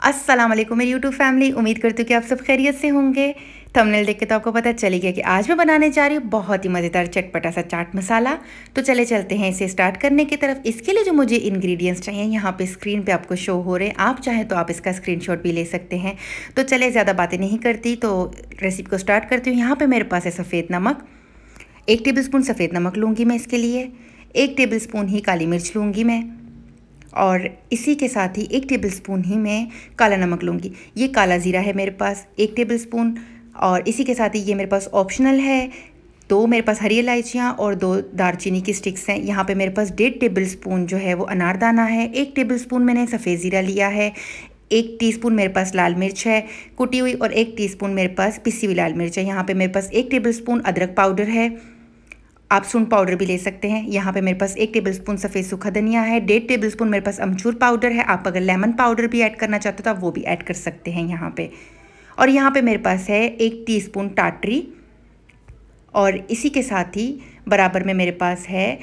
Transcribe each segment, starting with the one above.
अस्सलाम वालेकुम मेरी यूट्यूब फैमिली। उम्मीद करती हूँ कि आप सब खैरियत से होंगे। थंबनेल देख के तो आपको पता चल गया कि आज मैं बनाने जा रही हूँ बहुत ही मज़ेदार चटपटा सा चाट मसाला। तो चले चलते हैं इसे स्टार्ट करने की तरफ़। इसके लिए जो मुझे इंग्रेडिएंट्स चाहिए, यहाँ पे स्क्रीन पे आपको शो हो रहे हैं। आप चाहें तो आप इसका स्क्रीनशॉट भी ले सकते हैं। तो चले, ज़्यादा बातें नहीं करती तो रेसिपी को स्टार्ट करती हूँ। यहाँ पर मेरे पास है सफ़ेद नमक। एक टेबल स्पून सफ़ेद नमक लूँगी मैं इसके लिए। एक टेबल स्पून ही काली मिर्च लूँगी मैं। और इसी के साथ ही एक टेबल स्पून ही मैं काला नमक लूँगी। ये काला ज़ीरा है मेरे पास, एक टेबल स्पून और इसी के साथ ही ये मेरे पास ऑप्शनल है। दो मेरे पास हरी इलायचियाँ और दो दारचीनी की स्टिक्स हैं। यहाँ पे मेरे पास डेढ़ टेबल स्पून जो है वो अनारदाना है, एक टेबल स्पून मैंने सफ़ेद ज़ीरा लिया है, एक टीस्पून मेरे पास लाल मिर्च है, कुटी हुई और एक टीस्पून मेरे पास पिसी हुई लाल मिर्च है। यहाँ पे मेरे पास एक टेबल स्पून अदरक पाउडर है। आप सुन पाउडर भी ले सकते हैं। यहाँ पे मेरे पास एक टेबल स्पून सफ़ेद सूखा धनिया है, डेढ़ टेबल स्पून मेरे पास अमचूर पाउडर है। आप अगर लेमन पाउडर भी ऐड करना चाहते हो तो आप वो भी ऐड कर सकते हैं यहाँ पे। और यहाँ पे मेरे पास है एक टीस्पून टाटरी और इसी के साथ ही बराबर में मेरे पास है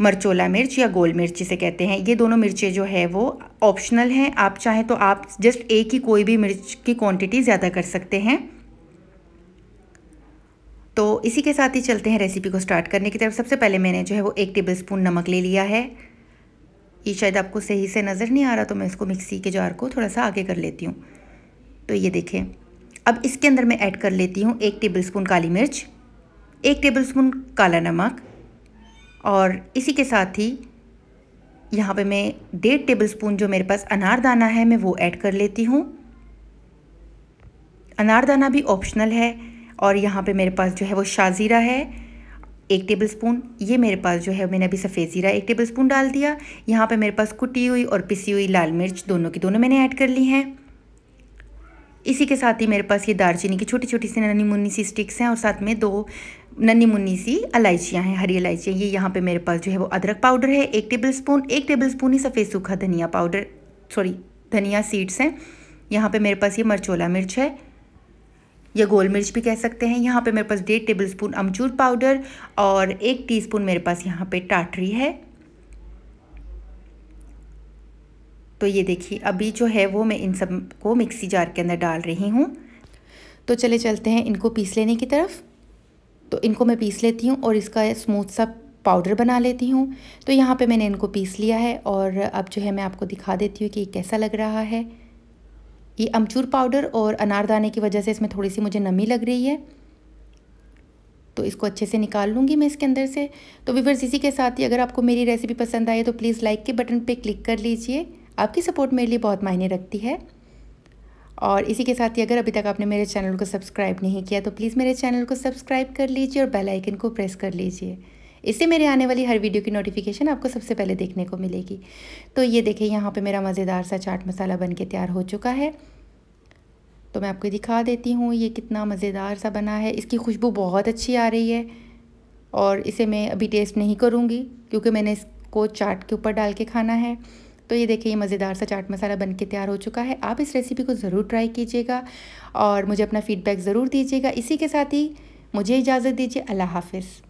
मरचोला मिर्च या गोल मिर्च जिसे कहते हैं। ये दोनों मिर्चें जो है वो ऑप्शनल हैं। आप चाहें तो आप जस्ट एक ही कोई भी मिर्च की क्वांटिटी ज़्यादा कर सकते हैं। तो इसी के साथ ही चलते हैं रेसिपी को स्टार्ट करने की तरफ़। सबसे पहले मैंने जो है वो एक टेबल स्पून नमक ले लिया है। ये शायद आपको सही से नज़र नहीं आ रहा तो मैं इसको मिक्सी के जार को थोड़ा सा आगे कर लेती हूँ। तो ये देखें। अब इसके अंदर मैं ऐड कर लेती हूँ एक टेबल स्पून काली मिर्च, एक टेबल स्पून काला नमक और इसी के साथ ही यहाँ पे मैं डेढ़ टेबल स्पून जो मेरे पास अनारदाना है, मैं वो ऐड कर लेती हूँ। अनारदाना भी ऑप्शनल है और यहाँ पे मेरे पास जो है वो शाज़ीरा है, एक टेबल स्पून ये मेरे पास जो है, मैंने अभी सफ़ेद ज़ीरा एक टेबल स्पून डाल दिया। यहाँ पे मेरे पास कुटी हुई और पिसी हुई लाल मिर्च दोनों की दोनों मैंने ऐड कर ली हैं। इसी के साथ ही मेरे पास ये दालचीनी की छोटी छोटी सी नन्नी मुन्नी सी स्टिक्स हैं और साथ में दो नन्नी मुन्नी सी इलायचियाँ हैं, हरी इलायचियाँ ये यहाँ पे मेरे पास जो है वो अदरक पाउडर है, एक टेबल स्पून एक टेबल स्पून ही सफ़ेद सूखा धनिया पाउडर सॉरी धनिया सीड्स हैं। यहाँ पे मेरे पास ये मरचोला मिर्च है। या गोल मिर्च भी कह सकते हैं। यहाँ पे मेरे पास डेढ़ टेबल स्पून अमचूर पाउडर और एक टीस्पून मेरे पास यहाँ पे टाटरी है। तो ये देखिए, अभी जो है वो मैं इन सबको मिक्सी जार के अंदर डाल रही हूँ। तो चले चलते हैं इनको पीस लेने की तरफ़। तो इनको मैं पीस लेती हूँ और इसका स्मूथ सा पाउडर बना लेती हूँ। तो यहाँ पे मैंने इनको पीस लिया है और अब जो है मैं आपको दिखा देती हूँ कि कैसा लग रहा है। ये अमचूर पाउडर और अनारदाने की वजह से इसमें थोड़ी सी मुझे नमी लग रही है। तो इसको अच्छे से निकाल लूँगी मैं इसके अंदर से। तो विवर्स इसी के साथ ही अगर आपको मेरी रेसिपी पसंद आए तो प्लीज़ लाइक के बटन पे क्लिक कर लीजिए। आपकी सपोर्ट मेरे लिए बहुत मायने रखती है। और इसी के साथ ही अगर अभी तक आपने मेरे चैनल को सब्सक्राइब नहीं किया तो प्लीज़ मेरे चैनल को सब्सक्राइब कर लीजिए और बेल आइकन को प्रेस कर लीजिए। इससे मेरे आने वाली हर वीडियो की नोटिफिकेशन आपको सबसे पहले देखने को मिलेगी। तो ये देखिए यहाँ पे मेरा मज़ेदार सा चाट मसाला बन के तैयार हो चुका है। तो मैं आपको दिखा देती हूँ, ये कितना मज़ेदार सा बना है। इसकी खुशबू बहुत अच्छी आ रही है और इसे मैं अभी टेस्ट नहीं करूँगी, क्योंकि मैंने इसको चाट के ऊपर डाल के खाना है। तो ये देखिए ये मज़ेदार सा चाट मसाला बन के तैयार हो चुका है। आप इस रेसिपी को ज़रूर ट्राई कीजिएगा और मुझे अपना फ़ीडबैक ज़रूर दीजिएगा। इसी के साथ ही मुझे इजाज़त दीजिए। अल्लाह हाफिज़।